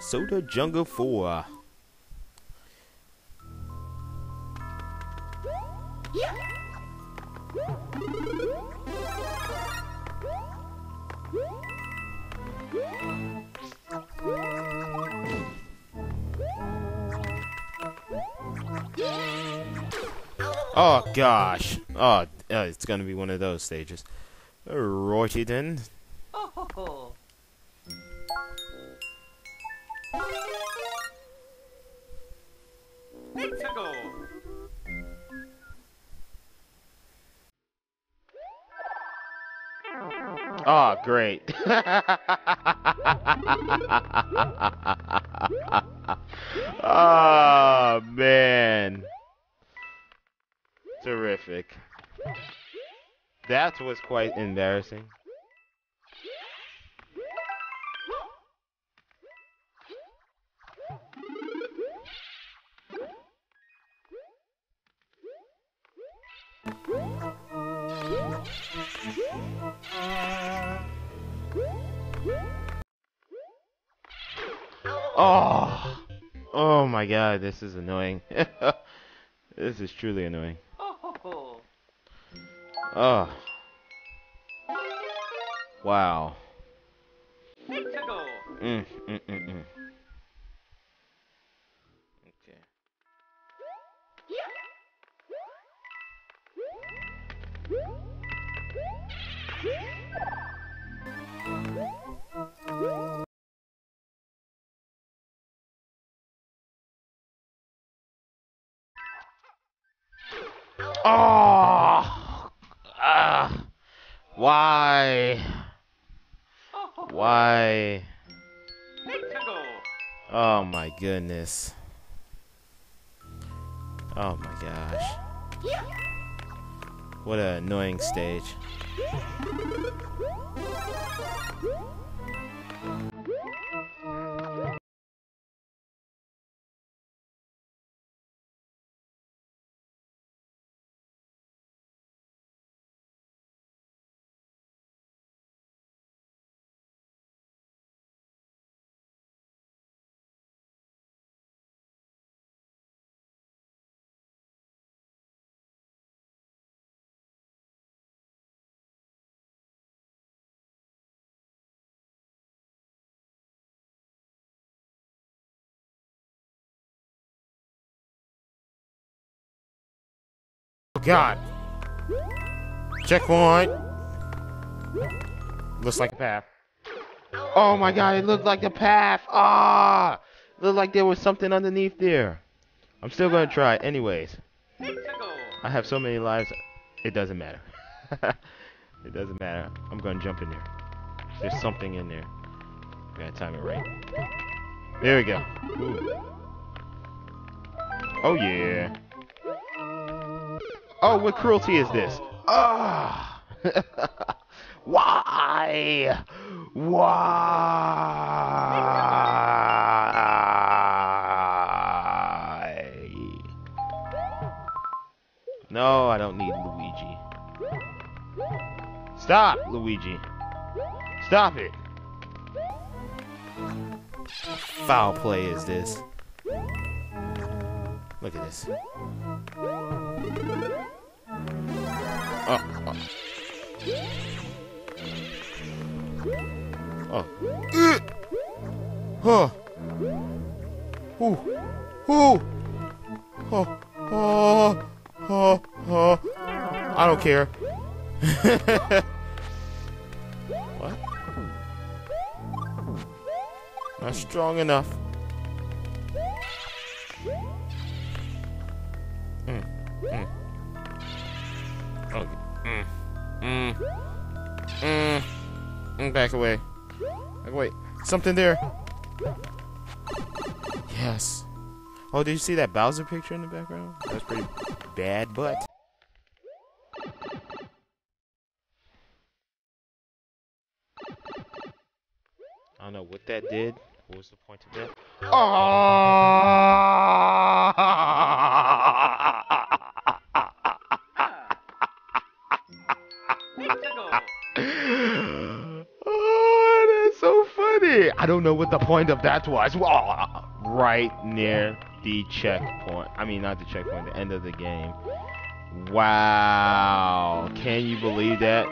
Soda Jungle 4. Oh gosh. Oh, uh, it's gonna be one of those stages. Righty then. Oh, great. oh, man. Terrific. That was quite embarrassing. Oh, oh my god, this is annoying. this is truly annoying. Oh. Wow. Mm, mm, mm, Oh! Ah! Why? Why? Oh my goodness. Oh my gosh. What an annoying stage. Oh god. Checkpoint. Looks like a path. Oh my god, it looked like a path. Ah! Looked like there was something underneath there. I'm still gonna try anyways. I have so many lives, it doesn't matter. it doesn't matter. I'm gonna jump in there. There's something in there. Gotta time it right. There we go. Ooh. Oh yeah. Oh, what cruelty is this? Ah! Why? Why? No, I don't need Luigi. Stop, Luigi. Stop it. Foul play is this. Look at this. Oh. Uh. Huh. Ooh. Ooh. Oh. Oh. Oh. Oh. I don't care. what? Not strong enough. Mm. Mm. Okay. Mm. Mm. Mm. Mm. Back away. Back away. Something there. Yes. Oh, did you see that Bowser picture in the background? That's pretty bad, but. I don't know what that did. What was the point of that? Oh! Ah! oh, that's so funny. me! I don't know what the point of that was. Right near the checkpoint. I mean, not the checkpoint, the end of the game. Wow. Can you believe that?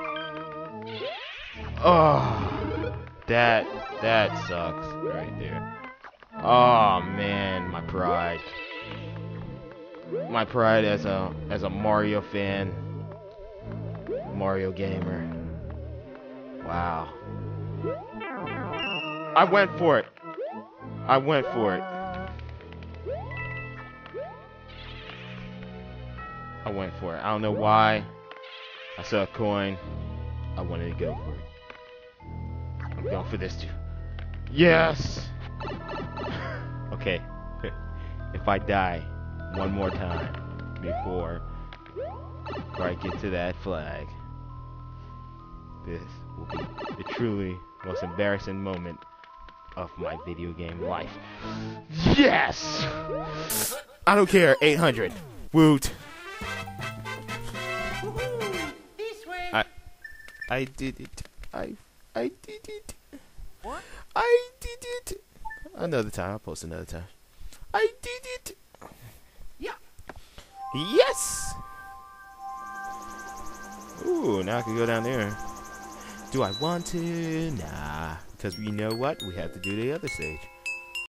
Oh, that, that sucks right there. Oh, man, my pride. My pride as a, as a Mario fan. Mario gamer. Wow. I went for it. I went for it. I went for it. I don't know why. I saw a coin. I wanted to go for it. I'm going for this too. Yes! okay. if I die one more time before, before I get to that flag, this will be the truly most embarrassing moment of my video game life. Yes! I don't care. 800. Woot. I I did it. I I did it. What? I did it. Another time. I'll post another time. I did it. Yeah. Yes. Ooh, now I can go down there. Do I want to? Nah. Because you know what? We have to do the other stage.